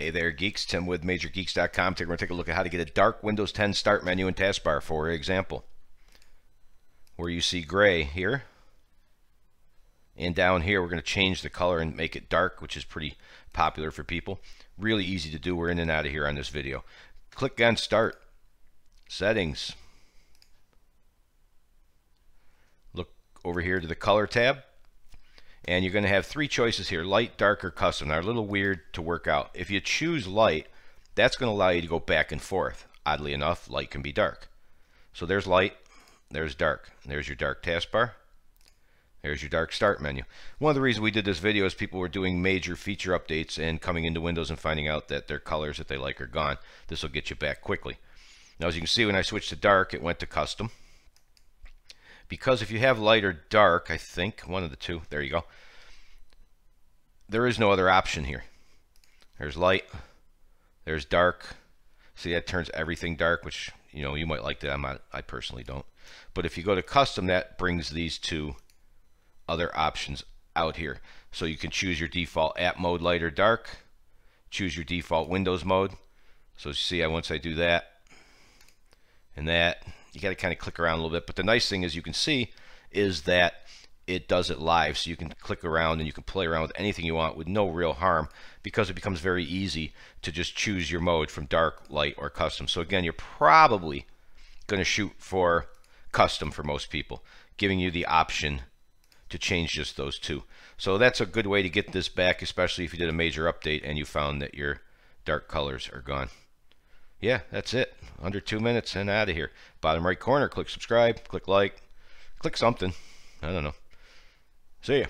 Hey there, geeks. Tim with MajorGeeks.com. We're going to take a look at how to get a dark Windows 10 start menu and taskbar. For example, where you see gray here, and down here we're going to change the color and make it dark, which is pretty popular for people. Really easy to do. We're in and out of here on this video. Click on Start, Settings. Look over here to the Color tab and you're going to have three choices here light dark or custom. They're a little weird to work out. If you choose light that's going to allow you to go back and forth. Oddly enough light can be dark. So there's light there's dark. There's your dark taskbar. There's your dark start menu. One of the reasons we did this video is people were doing major feature updates and coming into Windows and finding out that their colors that they like are gone. This will get you back quickly. Now as you can see when I switched to dark it went to custom because if you have light or dark, I think, one of the two, there you go, there is no other option here. There's light, there's dark. See, that turns everything dark, which, you know, you might like that. I'm not, I personally don't. But if you go to custom, that brings these two other options out here. So you can choose your default app mode, light or dark. Choose your default Windows mode. So see, once I do that and that, you got to kind of click around a little bit. But the nice thing is you can see is that it does it live. So you can click around and you can play around with anything you want with no real harm because it becomes very easy to just choose your mode from dark, light, or custom. So again, you're probably going to shoot for custom for most people, giving you the option to change just those two. So that's a good way to get this back, especially if you did a major update and you found that your dark colors are gone yeah, that's it. Under two minutes and out of here. Bottom right corner, click subscribe, click like, click something. I don't know. See ya.